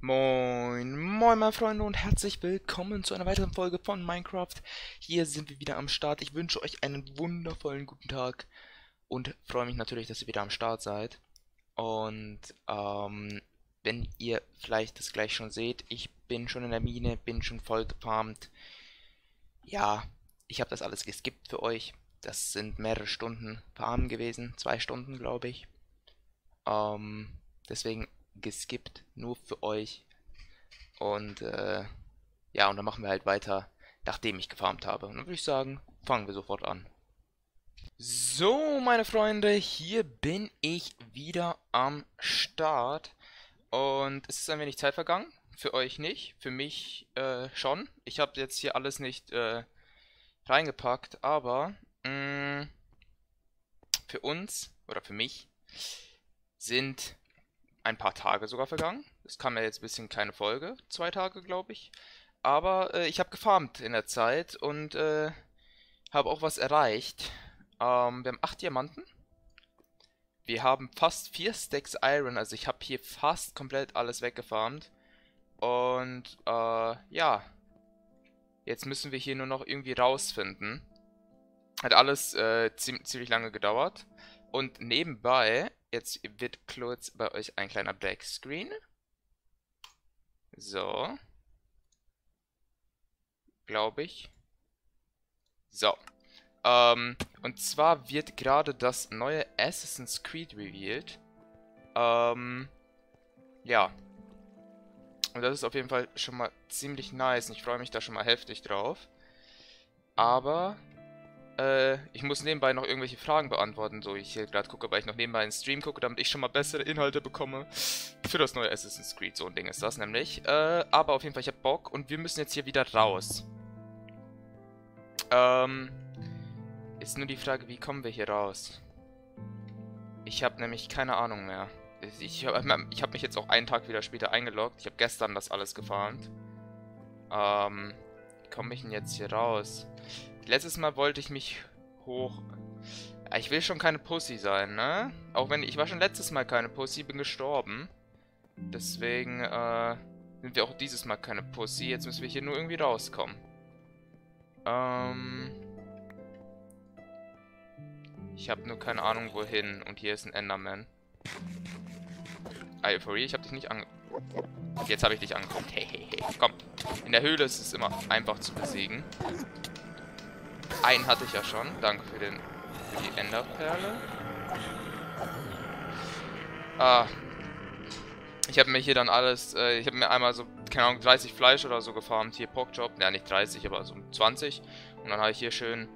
Moin, moin meine Freunde und herzlich willkommen zu einer weiteren Folge von Minecraft. Hier sind wir wieder am Start. Ich wünsche euch einen wundervollen guten Tag und freue mich natürlich, dass ihr wieder am Start seid. Und ähm, wenn ihr vielleicht das gleich schon seht, ich bin schon in der Mine, bin schon voll gefarmt. Ja, ich habe das alles geskippt für euch. Das sind mehrere Stunden Farmen gewesen, zwei Stunden glaube ich. Ähm, deswegen geskippt, nur für euch. Und äh, ja, und dann machen wir halt weiter, nachdem ich gefarmt habe. Und dann würde ich sagen, fangen wir sofort an. So, meine Freunde, hier bin ich wieder am Start. Und es ist ein wenig Zeit vergangen. Für euch nicht, für mich äh, schon. Ich habe jetzt hier alles nicht äh, reingepackt, aber mh, mm, für uns oder für mich sind ein paar Tage sogar vergangen. Es kam ja jetzt ein bisschen keine Folge, zwei Tage glaube ich. Aber äh, ich habe gefarmt in der Zeit und äh, habe auch was erreicht. Ähm, wir haben acht Diamanten. Wir haben fast vier Stacks Iron, also ich habe hier fast komplett alles weggefarmt. Und äh, ja, jetzt müssen wir hier nur noch irgendwie rausfinden. Hat alles äh, ziemlich lange gedauert. Und nebenbei Jetzt wird kurz bei euch ein kleiner Black Screen. So. Glaube ich. So. Ähm, und zwar wird gerade das neue Assassin's Creed revealed. Ähm, ja. Und das ist auf jeden Fall schon mal ziemlich nice. Ich freue mich da schon mal heftig drauf. Aber äh, ich muss nebenbei noch irgendwelche Fragen beantworten, so ich hier gerade gucke, weil ich noch nebenbei einen Stream gucke, damit ich schon mal bessere Inhalte bekomme für das neue Assassin's Creed. So ein Ding ist das nämlich. Äh, aber auf jeden Fall, ich habe Bock und wir müssen jetzt hier wieder raus. Ähm, ist nur die Frage, wie kommen wir hier raus? Ich habe nämlich keine Ahnung mehr. Ich habe ich hab mich jetzt auch einen Tag wieder später eingeloggt. Ich habe gestern das alles gefarmt. Ähm, wie komme ich denn jetzt hier raus? Letztes Mal wollte ich mich hoch... Ich will schon keine Pussy sein, ne? Auch wenn ich war schon letztes Mal keine Pussy, bin gestorben. Deswegen, äh, sind wir auch dieses Mal keine Pussy. Jetzt müssen wir hier nur irgendwie rauskommen. Ähm... Ich habe nur keine Ahnung wohin. Und hier ist ein Enderman. Ivory, ich habe dich nicht ange... Jetzt habe ich dich angeguckt. Hey, hey, hey. Komm. In der Höhle ist es immer einfach zu besiegen. Einen hatte ich ja schon. Danke für, den, für die Enderperle. Ah. Ich habe mir hier dann alles, äh, ich habe mir einmal so, keine Ahnung, 30 Fleisch oder so gefarmt. Hier Porkchop. Ja, nicht 30, aber so 20. Und dann habe ich hier schön,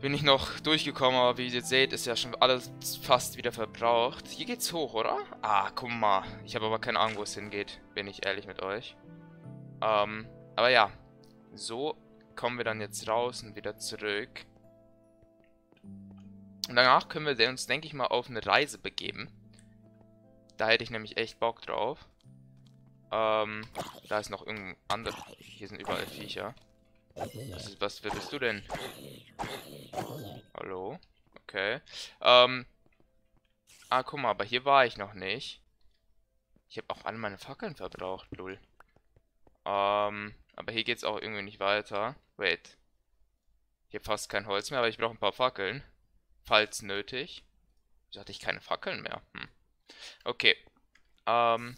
bin ich noch durchgekommen. Aber wie ihr seht, ist ja schon alles fast wieder verbraucht. Hier geht's hoch, oder? Ah, guck mal. Ich habe aber keine Ahnung, wo es hingeht. Bin ich ehrlich mit euch. Ähm, aber ja. So kommen wir dann jetzt raus und wieder zurück. Und danach können wir uns, denke ich mal, auf eine Reise begeben. Da hätte ich nämlich echt Bock drauf. Ähm, da ist noch irgendein anderes. Hier sind überall Viecher. Was, ist, was würdest du denn? Hallo? Okay. Ähm. Ah, guck mal, aber hier war ich noch nicht. Ich habe auch alle meine Fackeln verbraucht, lul. Ähm, aber hier geht's auch irgendwie nicht weiter. Wait. Ich habe fast kein Holz mehr, aber ich brauche ein paar Fackeln. Falls nötig. Wieso hatte ich keine Fackeln mehr? Hm. Okay. Ähm.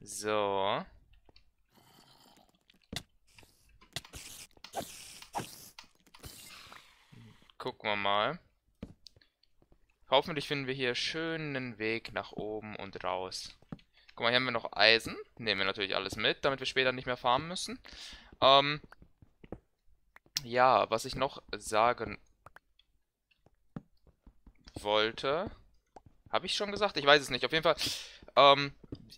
So. Gucken wir mal. Hoffentlich finden wir hier schön einen Weg nach oben und raus. Guck mal, hier haben wir noch Eisen. Nehmen wir natürlich alles mit, damit wir später nicht mehr farmen müssen. Ähm, ja, was ich noch sagen wollte. Habe ich schon gesagt? Ich weiß es nicht. Auf jeden Fall, ähm,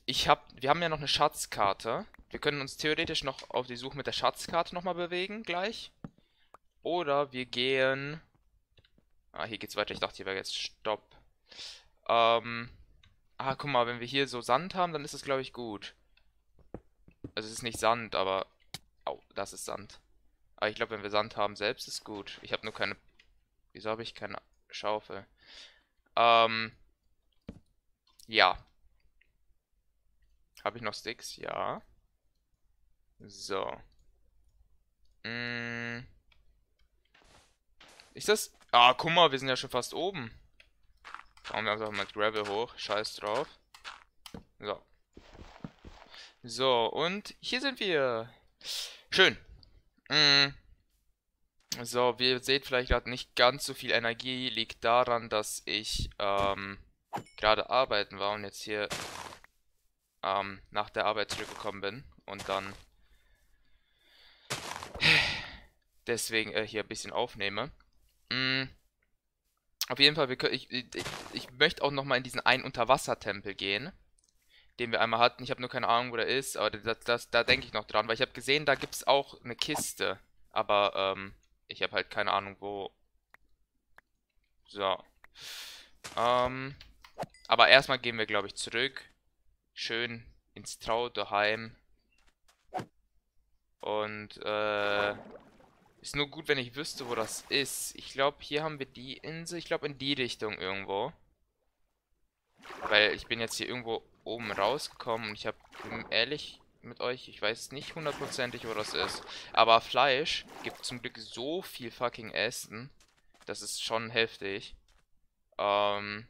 ich hab, wir haben ja noch eine Schatzkarte. Wir können uns theoretisch noch auf die Suche mit der Schatzkarte nochmal bewegen, gleich. Oder wir gehen... Ah, hier geht's weiter. Ich dachte, hier wäre jetzt Stopp. Ähm... Ah, guck mal, wenn wir hier so Sand haben, dann ist es, glaube ich, gut. Also es ist nicht Sand, aber Oh, das ist Sand. Aber ich glaube, wenn wir Sand haben selbst, ist gut. Ich habe nur keine... Wieso habe ich keine Schaufel? Ähm... Ja. Habe ich noch Sticks? Ja. So. Mm. Ist das... Ah, guck mal, wir sind ja schon fast oben. Machen wir einfach mal Gravel hoch. Scheiß drauf. So. So, und hier sind wir. Schön. Mm. So, wie ihr seht, vielleicht gerade nicht ganz so viel Energie. Liegt daran, dass ich ähm, gerade arbeiten war und jetzt hier ähm, nach der Arbeit zurückgekommen bin. Und dann deswegen äh, hier ein bisschen aufnehme. Mm. Auf jeden Fall, können, ich, ich, ich möchte auch nochmal in diesen einen Unterwassertempel gehen den wir einmal hatten. Ich habe nur keine Ahnung, wo der ist, aber das, das, da denke ich noch dran, weil ich habe gesehen, da gibt es auch eine Kiste. Aber ähm, ich habe halt keine Ahnung, wo. So. Ähm, aber erstmal gehen wir, glaube ich, zurück. Schön ins Traute Heim. Und, äh, ist nur gut, wenn ich wüsste, wo das ist. Ich glaube, hier haben wir die Insel. Ich glaube, in die Richtung irgendwo. Weil ich bin jetzt hier irgendwo oben rausgekommen ich habe ehrlich mit euch, ich weiß nicht hundertprozentig, wo das ist. Aber Fleisch gibt zum Glück so viel fucking Essen. Das ist schon heftig. Ähm,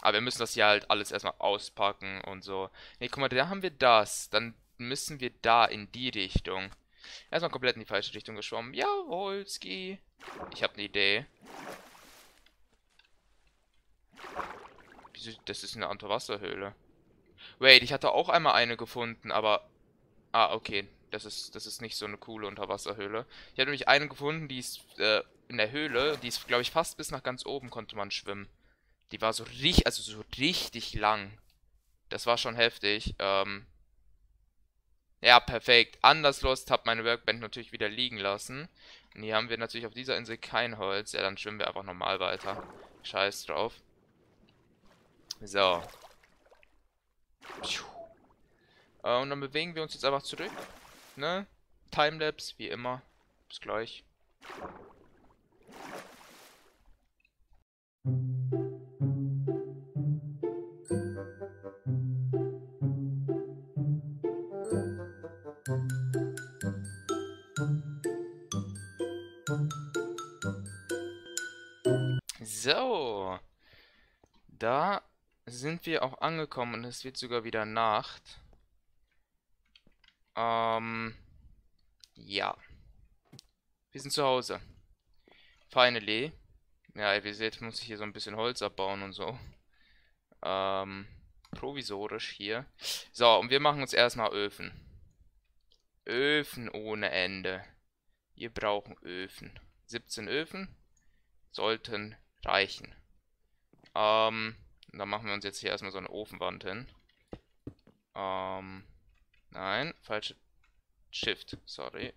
aber wir müssen das hier halt alles erstmal auspacken und so. Ne, guck mal, da haben wir das. Dann müssen wir da in die Richtung. Erstmal komplett in die falsche Richtung geschwommen. Jawohl, Ski. Ich habe eine Idee. Das ist eine Unterwasserhöhle. Wait, ich hatte auch einmal eine gefunden, aber... Ah, okay. Das ist, das ist nicht so eine coole Unterwasserhöhle. Ich hatte nämlich eine gefunden, die ist äh, in der Höhle. Die ist, glaube ich, fast bis nach ganz oben konnte man schwimmen. Die war so richtig, also so richtig lang. Das war schon heftig. Ähm, ja, perfekt. Anders Lost hab meine Workbench natürlich wieder liegen lassen. Und hier haben wir natürlich auf dieser Insel kein Holz. Ja, dann schwimmen wir einfach normal weiter. Scheiß drauf. So. Äh, und dann bewegen wir uns jetzt einfach zurück. Ne? Timelapse, wie immer. Bis gleich. So. Da sind wir auch angekommen und es wird sogar wieder Nacht. Ähm, ja. Wir sind zu Hause. Finally. Ja, wie ihr seht, muss ich hier so ein bisschen Holz abbauen und so. Ähm, provisorisch hier. So, und wir machen uns erstmal Öfen. Öfen ohne Ende. Wir brauchen Öfen. 17 Öfen sollten reichen. Ähm, und dann machen wir uns jetzt hier erstmal so eine Ofenwand hin. Ähm, nein, falsche Shift, sorry.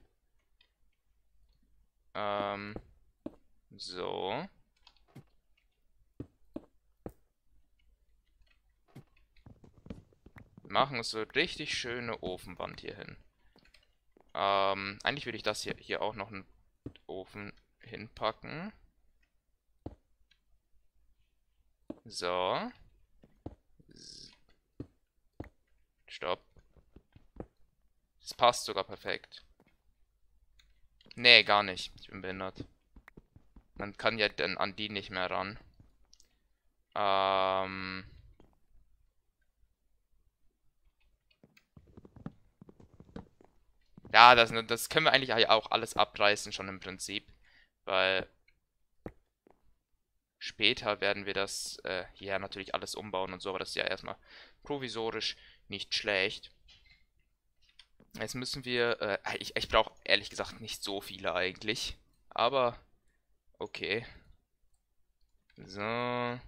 Ähm, so. Machen so richtig schöne Ofenwand hier hin. Ähm, eigentlich würde ich das hier, hier auch noch einen Ofen hinpacken. So. Stopp. Das passt sogar perfekt. Nee, gar nicht. Ich bin behindert. Man kann ja dann an die nicht mehr ran. Ähm... Ja, das, das können wir eigentlich auch alles abreißen schon im Prinzip. Weil Später werden wir das äh, hier natürlich alles umbauen und so, aber das ist ja erstmal provisorisch nicht schlecht. Jetzt müssen wir, äh, ich, ich brauche ehrlich gesagt nicht so viele eigentlich, aber okay. So.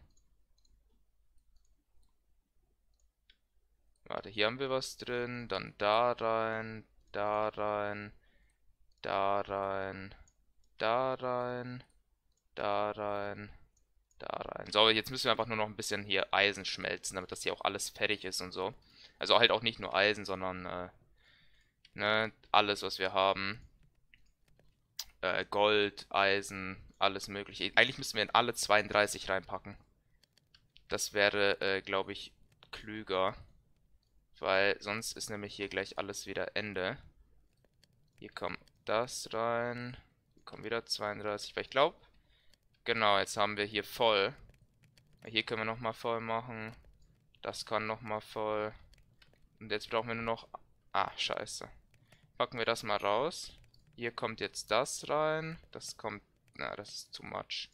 Warte, hier haben wir was drin, dann da rein, da rein, da rein, da rein, da rein, da rein. So, jetzt müssen wir einfach nur noch ein bisschen hier Eisen schmelzen, damit das hier auch alles fertig ist und so. Also halt auch nicht nur Eisen, sondern äh, ne, alles, was wir haben. Äh, Gold, Eisen, alles mögliche. Eigentlich müssen wir in alle 32 reinpacken. Das wäre, äh, glaube ich, klüger. Weil sonst ist nämlich hier gleich alles wieder Ende. Hier kommt das rein. Hier kommen wieder 32. Weil ich glaube, genau, jetzt haben wir hier voll. Hier können wir nochmal voll machen. Das kann nochmal voll. Und jetzt brauchen wir nur noch... Ah, scheiße. Packen wir das mal raus. Hier kommt jetzt das rein. Das kommt... Na, das ist too much.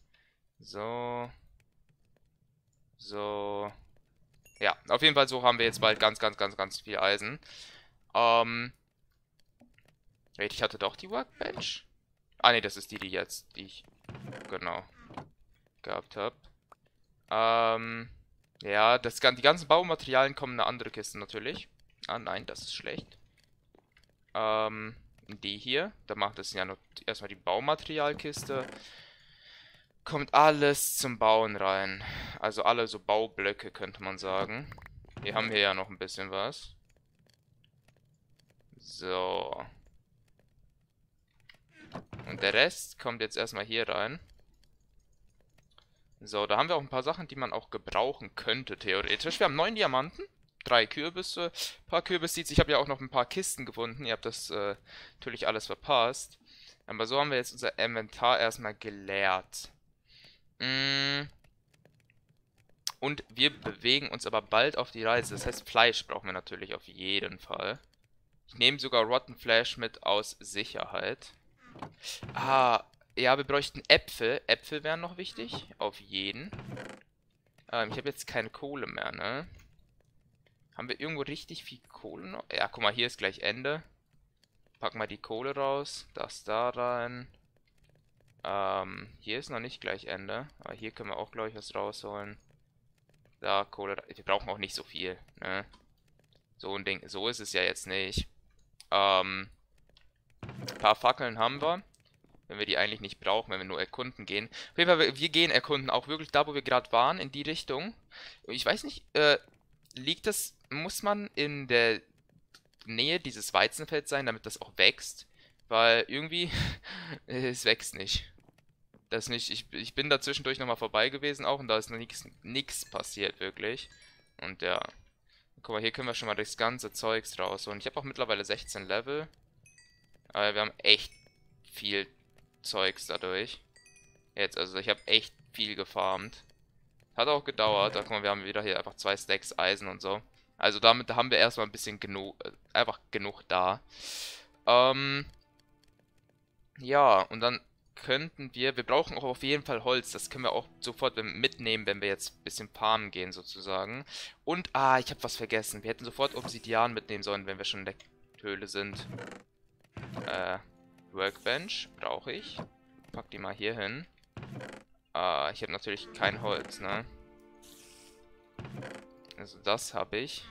So. So. Ja, auf jeden Fall so haben wir jetzt bald ganz, ganz, ganz, ganz viel Eisen. Ähm. Ich hatte doch die Workbench. Ah, ne, das ist die, die jetzt, die ich, genau, gehabt habe. Ähm, ja, das, die ganzen Baumaterialien kommen in eine andere Kiste natürlich. Ah, nein, das ist schlecht. Ähm, die hier, da macht es ja noch erstmal die Baumaterialkiste kommt alles zum Bauen rein. Also alle so Baublöcke, könnte man sagen. Wir haben hier ja noch ein bisschen was. So. Und der Rest kommt jetzt erstmal hier rein. So, da haben wir auch ein paar Sachen, die man auch gebrauchen könnte, theoretisch. Wir haben neun Diamanten, drei Kürbisse, ein paar Kürbisseeds. Ich habe ja auch noch ein paar Kisten gefunden. Ihr habt das äh, natürlich alles verpasst. Aber so haben wir jetzt unser Inventar erstmal geleert. Mm. Und wir bewegen uns aber bald auf die Reise. Das heißt, Fleisch brauchen wir natürlich auf jeden Fall. Ich nehme sogar Rotten Flash mit aus Sicherheit. Ah, ja, wir bräuchten Äpfel. Äpfel wären noch wichtig. Auf jeden. Ähm, ich habe jetzt keine Kohle mehr, ne? Haben wir irgendwo richtig viel Kohle noch? Ja, guck mal, hier ist gleich Ende. Packen wir die Kohle raus. Das da rein. Ähm, hier ist noch nicht gleich Ende. Aber hier können wir auch, glaube ich, was rausholen. Da, Kohle. Wir brauchen auch nicht so viel, ne? So ein Ding. So ist es ja jetzt nicht. Ähm, ein paar Fackeln haben wir. Wenn wir die eigentlich nicht brauchen, wenn wir nur erkunden gehen. Auf jeden Fall, wir gehen erkunden auch wirklich da, wo wir gerade waren, in die Richtung. Ich weiß nicht, äh, liegt das, muss man in der Nähe dieses Weizenfelds sein, damit das auch wächst? Weil irgendwie, es wächst nicht. Das nicht, ich, ich bin da zwischendurch nochmal vorbei gewesen auch und da ist noch nichts passiert, wirklich. Und ja. Guck mal, hier können wir schon mal das ganze Zeugs raus. Und ich habe auch mittlerweile 16 Level. Aber wir haben echt viel Zeugs dadurch. Jetzt, also ich habe echt viel gefarmt. Hat auch gedauert. Da guck mal, wir haben wieder hier einfach zwei Stacks Eisen und so. Also damit haben wir erstmal ein bisschen genug, äh, einfach genug da. Ähm, ja, und dann könnten wir, wir brauchen auch auf jeden Fall Holz, das können wir auch sofort mitnehmen, wenn wir jetzt ein bisschen farmen gehen sozusagen. Und, ah, ich habe was vergessen, wir hätten sofort Obsidian mitnehmen sollen, wenn wir schon in der Höhle sind. Äh, Workbench brauche ich. Pack die mal hier hin. Ah, ich habe natürlich kein Holz, ne? Also das habe ich.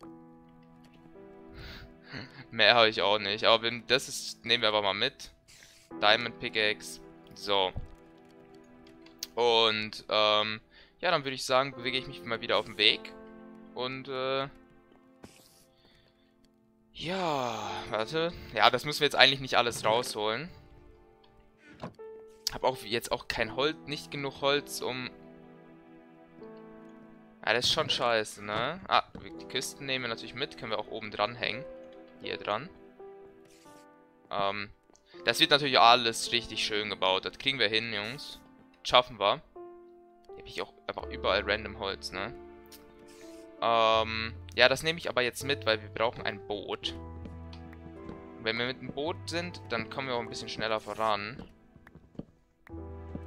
Mehr habe ich auch nicht, aber wenn das ist, nehmen wir aber mal mit. Diamond Pickaxe. So. Und, ähm, ja, dann würde ich sagen, bewege ich mich mal wieder auf den Weg. Und, äh, ja, warte. Ja, das müssen wir jetzt eigentlich nicht alles rausholen. Hab auch jetzt auch kein Holz, nicht genug Holz, um... Ja, das ist schon scheiße, ne? Ah, die Kisten nehmen wir natürlich mit, können wir auch oben dran hängen. Hier dran. Ähm, das wird natürlich alles richtig schön gebaut. Das kriegen wir hin, Jungs. Schaffen wir. Hier habe ich auch einfach überall random Holz, ne? Ähm, ja, das nehme ich aber jetzt mit, weil wir brauchen ein Boot. Wenn wir mit dem Boot sind, dann kommen wir auch ein bisschen schneller voran.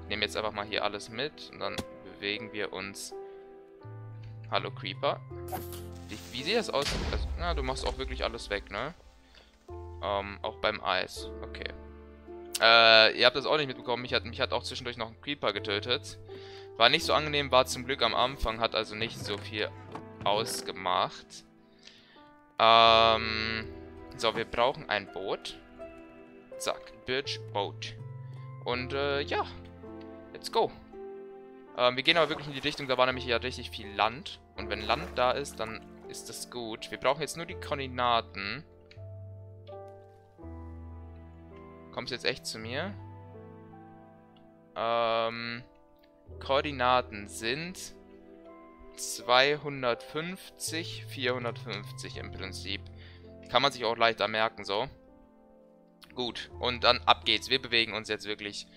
Ich nehme jetzt einfach mal hier alles mit und dann bewegen wir uns. Hallo Creeper. Wie, wie sieht das aus? Also, na, du machst auch wirklich alles weg, ne? Ähm, auch beim Eis. Okay. Äh, ihr habt das auch nicht mitbekommen. Mich hat, mich hat auch zwischendurch noch ein Creeper getötet. War nicht so angenehm, war zum Glück am Anfang, hat also nicht so viel ausgemacht. Ähm, so, wir brauchen ein Boot. Zack, Birch Boat. Und, äh, ja. Let's go. Ähm, wir gehen aber wirklich in die Richtung, da war nämlich ja richtig viel Land. Und wenn Land da ist, dann ist das gut. Wir brauchen jetzt nur die Koordinaten. Kommst du jetzt echt zu mir? Ähm, Koordinaten sind 250, 450 im Prinzip. Kann man sich auch leichter merken, so. Gut, und dann ab geht's. Wir bewegen uns jetzt wirklich.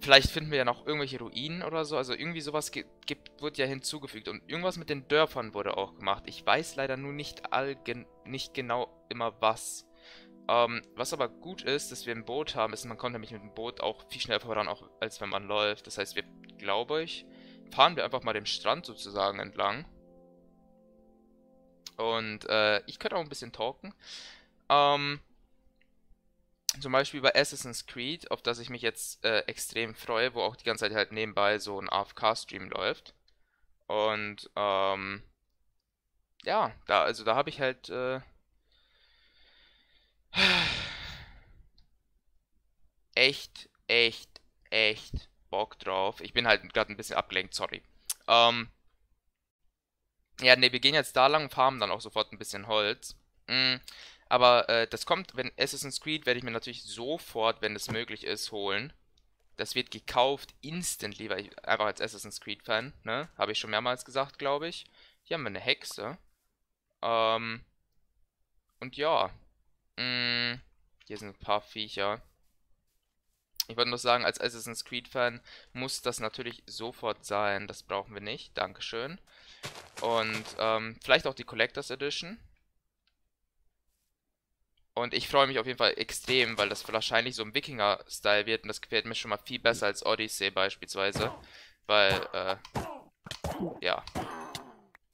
Vielleicht finden wir ja noch irgendwelche Ruinen oder so. Also irgendwie sowas gibt, wird ja hinzugefügt. Und irgendwas mit den Dörfern wurde auch gemacht. Ich weiß leider nur nicht, all, nicht genau immer was. Ähm, was aber gut ist, dass wir ein Boot haben, ist, man kommt nämlich mit dem Boot auch viel schneller voran, auch als wenn man läuft. Das heißt, wir, glaube ich, fahren wir einfach mal dem Strand sozusagen entlang. Und äh, ich könnte auch ein bisschen talken. Ähm, zum Beispiel bei Assassin's Creed, auf das ich mich jetzt äh, extrem freue, wo auch die ganze Zeit halt nebenbei so ein AFK-Stream läuft. Und ähm, ja, da, also da habe ich halt äh, echt, echt, echt Bock drauf. Ich bin halt gerade ein bisschen abgelenkt, sorry. Ähm, ja, ne, wir gehen jetzt da lang und farmen dann auch sofort ein bisschen Holz. Mm, aber äh, das kommt, wenn Assassin's Creed werde ich mir natürlich sofort, wenn es möglich ist, holen. Das wird gekauft instantly, weil ich einfach als Assassin's Creed Fan, ne? Habe ich schon mehrmals gesagt, glaube ich. Hier haben wir eine Hexe. Ähm, und ja. Mh, mm, hier sind ein paar Viecher. Ich wollte nur sagen, als Assassin's Creed Fan muss das natürlich sofort sein. Das brauchen wir nicht. Dankeschön. Und ähm, vielleicht auch die Collectors Edition. Und ich freue mich auf jeden Fall extrem, weil das wahrscheinlich so ein Wikinger-Style wird. Und das gefällt mir schon mal viel besser als Odyssey beispielsweise. Weil, äh, ja,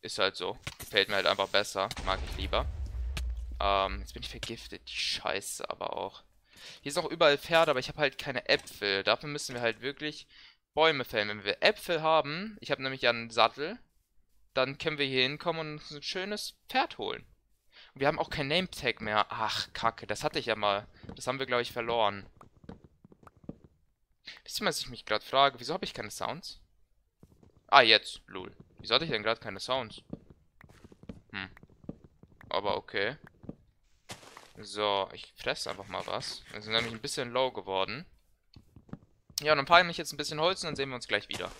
ist halt so. Gefällt mir halt einfach besser. Mag ich lieber. Ähm, jetzt bin ich vergiftet. Die Scheiße aber auch. Hier sind auch überall Pferde, aber ich habe halt keine Äpfel. Dafür müssen wir halt wirklich Bäume fällen. Wenn wir Äpfel haben, ich habe nämlich ja einen Sattel, dann können wir hier hinkommen und uns ein schönes Pferd holen. Und wir haben auch kein Name-Tag mehr. Ach, kacke, das hatte ich ja mal. Das haben wir, glaube ich, verloren. Wisst ihr, was ich mich gerade frage? Wieso habe ich keine Sounds? Ah, jetzt, lul. Wieso hatte ich denn gerade keine Sounds? Hm. Aber okay. So, ich fresse einfach mal was. Wir sind nämlich ein bisschen low geworden. Ja, dann packe ich jetzt ein bisschen Holz und dann sehen wir uns gleich wieder.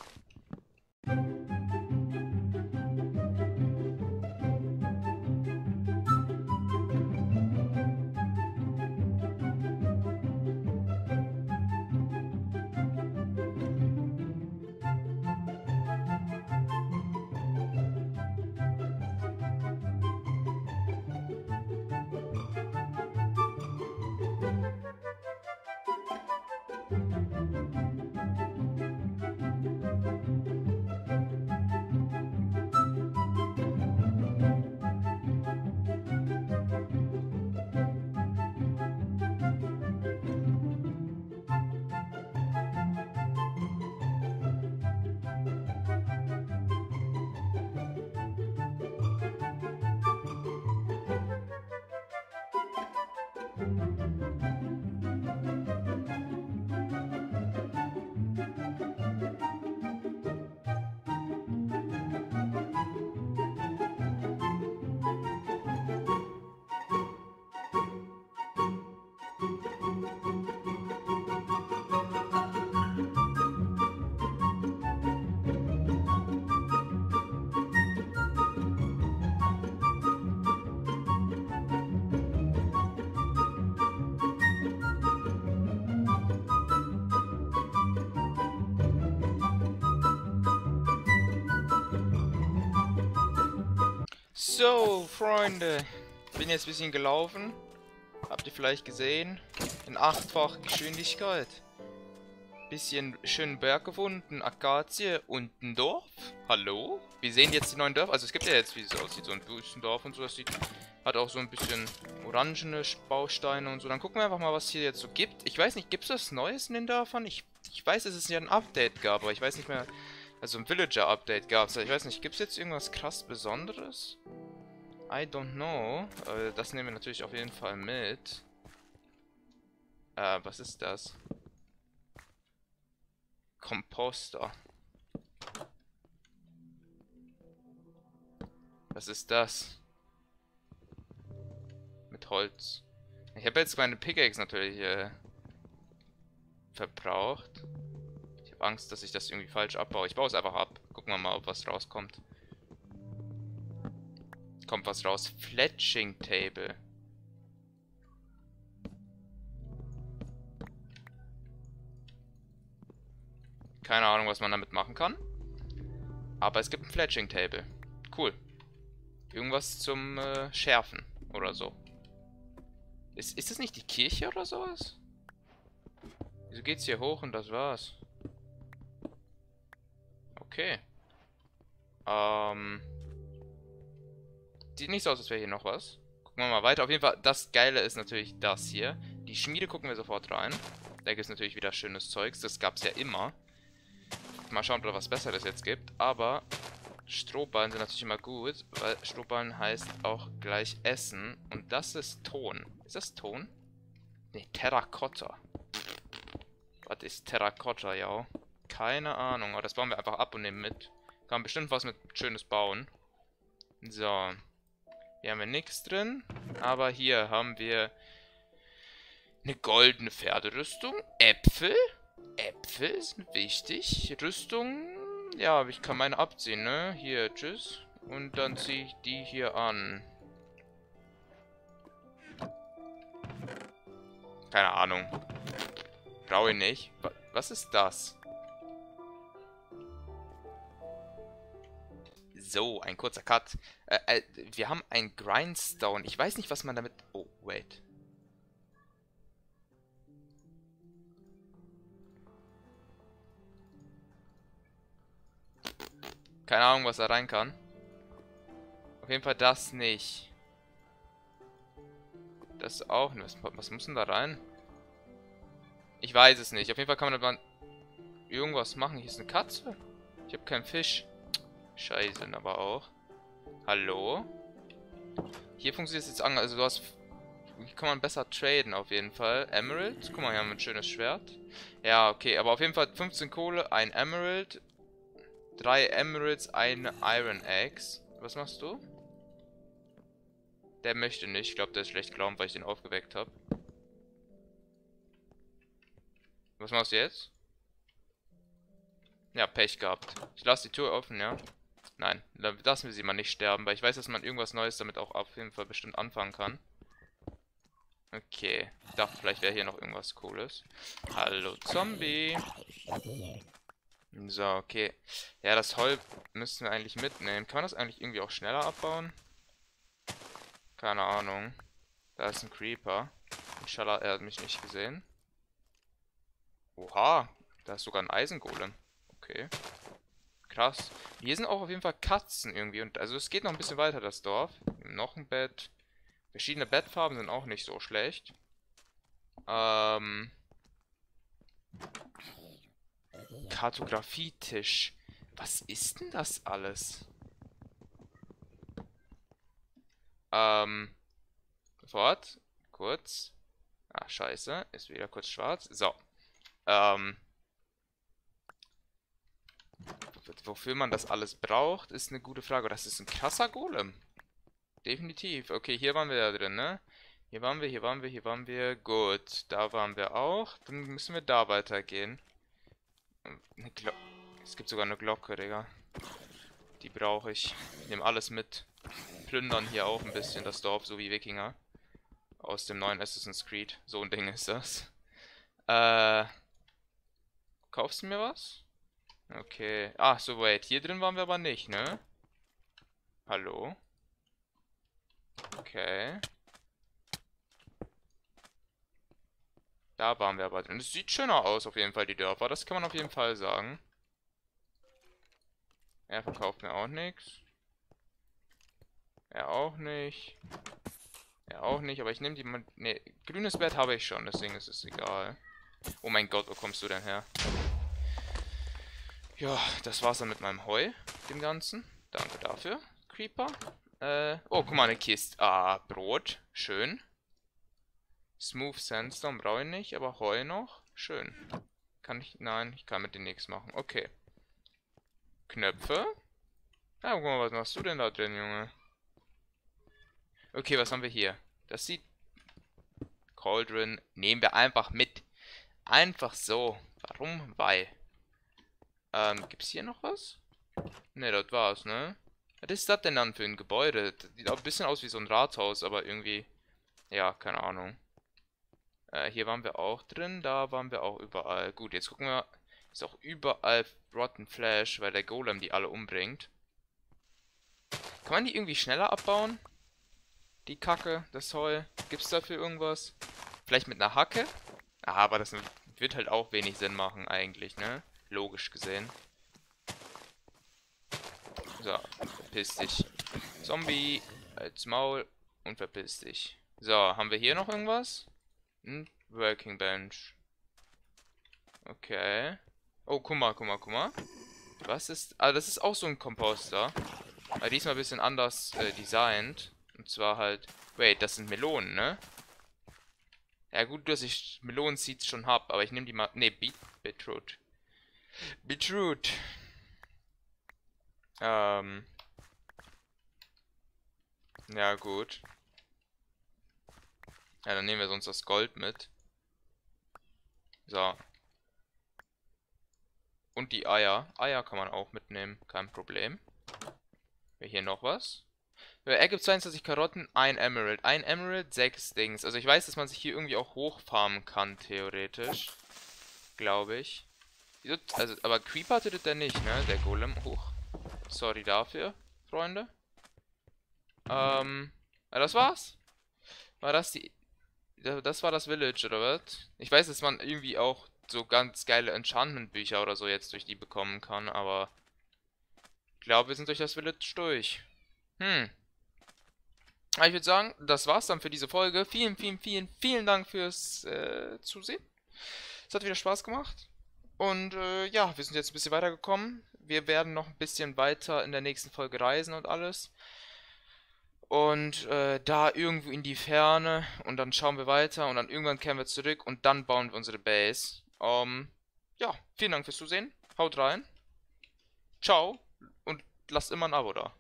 So, Freunde. Bin jetzt ein bisschen gelaufen. Habt ihr vielleicht gesehen? In achtfacher Geschwindigkeit. Bisschen schönen Berg gefunden, Akazie und ein Dorf. Hallo? Wir sehen jetzt die neuen Dörfer. Also es gibt ja jetzt, wie es aussieht, so ein Wüstendorf und so. Das sieht, hat auch so ein bisschen orangene Bausteine und so. Dann gucken wir einfach mal, was hier jetzt so gibt. Ich weiß nicht, gibt es was Neues in den Dörfern? Ich, ich weiß, dass es ja ein Update gab, aber ich weiß nicht mehr... Also ein Villager-Update gab es. Ich weiß nicht, gibt es jetzt irgendwas krass Besonderes? I don't know. Äh, das nehmen wir natürlich auf jeden Fall mit. Äh, was ist das? Komposter. Was ist das? Mit Holz. Ich habe jetzt meine Pickaxe natürlich äh, verbraucht. Angst, dass ich das irgendwie falsch abbaue. Ich baue es einfach ab. Gucken wir mal, ob was rauskommt. kommt was raus. Fletching Table. Keine Ahnung, was man damit machen kann. Aber es gibt ein Fletching Table. Cool. Irgendwas zum äh, Schärfen oder so. Ist, ist das nicht die Kirche oder sowas? Wieso geht's hier hoch und das war's? Okay. Ähm. Sieht nicht so aus, als wäre hier noch was. Gucken wir mal weiter. Auf jeden Fall, das Geile ist natürlich das hier. Die Schmiede gucken wir sofort rein. Da gibt es natürlich wieder schönes Zeugs. Das gab es ja immer. Mal schauen, ob es was Besseres jetzt gibt. Aber Strohballen sind natürlich immer gut, weil Strohballen heißt auch gleich Essen. Und das ist Ton. Ist das Ton? Ne, Terrakotta. Was ist Terrakotta, ja? Keine Ahnung, aber das bauen wir einfach ab und nehmen mit. Kann bestimmt was mit Schönes bauen. So. Hier haben wir nichts drin. Aber hier haben wir eine goldene Pferderüstung. Äpfel. Äpfel sind wichtig. Rüstung. Ja, ich kann meine abziehen, ne? Hier, tschüss. Und dann ziehe ich die hier an. Keine Ahnung. Brauche ich nicht. Was ist das? So, ein kurzer Cut. Äh, äh, wir haben ein Grindstone. Ich weiß nicht, was man damit... Oh, wait. Keine Ahnung, was da rein kann. Auf jeden Fall das nicht. Das auch nicht. Was, was muss denn da rein? Ich weiß es nicht. Auf jeden Fall kann man da irgendwas machen. Hier ist eine Katze. Ich habe keinen Fisch. Scheiße, aber auch. Hallo? Hier funktioniert es jetzt an. Also du hast... Hier kann man besser traden auf jeden Fall. Emerald. Guck mal, hier haben wir ein schönes Schwert. Ja, okay. Aber auf jeden Fall 15 Kohle, ein Emerald. Drei Emeralds, eine Iron Axe. Was machst du? Der möchte nicht. Ich glaube, der ist schlecht gelaunt, weil ich den aufgeweckt habe. Was machst du jetzt? Ja, Pech gehabt. Ich lasse die Tür offen, ja. Nein, lassen wir sie mal nicht sterben, weil ich weiß, dass man irgendwas Neues damit auch auf jeden Fall bestimmt anfangen kann. Okay, ich dachte, vielleicht wäre hier noch irgendwas Cooles. Hallo, Zombie. So, okay. Ja, das Holz müssen wir eigentlich mitnehmen. Kann man das eigentlich irgendwie auch schneller abbauen? Keine Ahnung. Da ist ein Creeper. Inshallah, er hat mich nicht gesehen. Oha, da ist sogar ein Eisengolem. Okay. Krass. Hier sind auch auf jeden Fall Katzen irgendwie. Und also es geht noch ein bisschen weiter, das Dorf. Noch ein Bett. Verschiedene Bettfarben sind auch nicht so schlecht. Ähm. Kartografietisch. Was ist denn das alles? Ähm. Sofort. Kurz. Ah, scheiße. Ist wieder kurz schwarz. So. Ähm. Wofür man das alles braucht, ist eine gute Frage. Das ist ein krasser Golem. Definitiv. Okay, hier waren wir ja drin, ne? Hier waren wir, hier waren wir, hier waren wir. Gut, da waren wir auch. Dann müssen wir da weitergehen. es gibt sogar eine Glocke, Digga. Die brauche ich. Ich nehme alles mit. Plündern hier auch ein bisschen das Dorf, so wie Wikinger. Aus dem neuen Assassin's Creed. So ein Ding ist das. Äh. Kaufst du mir was? Okay. Ach so, wait. Hier drin waren wir aber nicht, ne? Hallo? Okay. Da waren wir aber drin. Es sieht schöner aus, auf jeden Fall, die Dörfer. Das kann man auf jeden Fall sagen. Er verkauft mir auch nichts. Er auch nicht. Er auch nicht, aber ich nehme die... Ne, grünes Bett habe ich schon, deswegen ist es egal. Oh mein Gott, wo kommst du denn her? Ja, das war's dann mit meinem Heu, dem Ganzen. Danke dafür, Creeper. Äh, oh, guck mal, eine Kiste. Ah, Brot. Schön. Smooth Sandstone brauche ich nicht, aber Heu noch. Schön. Kann ich... Nein, ich kann mit dem nichts machen. Okay. Knöpfe. Ja, guck mal, was machst du denn da drin, Junge? Okay, was haben wir hier? Das sieht... Cauldron nehmen wir einfach mit. Einfach so. Warum? Weil. Ähm, gibt's hier noch was? Ne, das war's, ne? Was ist das denn dann für ein Gebäude? Das sieht auch ein bisschen aus wie so ein Rathaus, aber irgendwie... Ja, keine Ahnung. Äh, hier waren wir auch drin, da waren wir auch überall. Gut, jetzt gucken wir... Ist auch überall Rotten Flash, weil der Golem die alle umbringt. Kann man die irgendwie schneller abbauen? Die Kacke, das Heu. Gibt's dafür irgendwas? Vielleicht mit einer Hacke? Ah, aber das wird halt auch wenig Sinn machen eigentlich, ne? Logisch gesehen. So, verpiss dich. Zombie, als Maul und verpiss dich. So, haben wir hier noch irgendwas? Ein Working Bench. Okay. Oh, guck mal, guck mal, guck mal. Was ist... Ah, das ist auch so ein Komposter. Aber diesmal ein bisschen anders äh, designt. Und zwar halt... Wait, das sind Melonen, ne? Ja gut, dass ich Melonen-Seeds schon hab, aber ich nehme die mal... Ne, Beet Beetroot. Beetroot. Ähm. Ja, gut. Ja, dann nehmen wir sonst das Gold mit. So. Und die Eier. Eier kann man auch mitnehmen, kein Problem. Hier noch was? Er gibt 22 Karotten, ein Emerald. Ein Emerald, sechs Dings. Also ich weiß, dass man sich hier irgendwie auch hochfarmen kann, theoretisch. Glaube ich. Also, aber Creeper tötet der nicht, ne? Der Golem. Hoch. Sorry dafür, Freunde. Ähm, ja, das war's. War das die... Das war das Village, oder was? Ich weiß, dass man irgendwie auch so ganz geile Enchantment-Bücher oder so jetzt durch die bekommen kann, aber... Ich glaube, wir sind durch das Village durch. Hm. Aber ich würde sagen, das war's dann für diese Folge. Vielen, vielen, vielen, vielen Dank fürs äh, Zusehen. Es hat wieder Spaß gemacht. Und äh, ja, wir sind jetzt ein bisschen weitergekommen. Wir werden noch ein bisschen weiter in der nächsten Folge reisen und alles. Und äh, da irgendwo in die Ferne. Und dann schauen wir weiter. Und dann irgendwann kehren wir zurück. Und dann bauen wir unsere Base. Ähm, ja, vielen Dank fürs Zusehen. Haut rein. Ciao. Und lasst immer ein Abo da.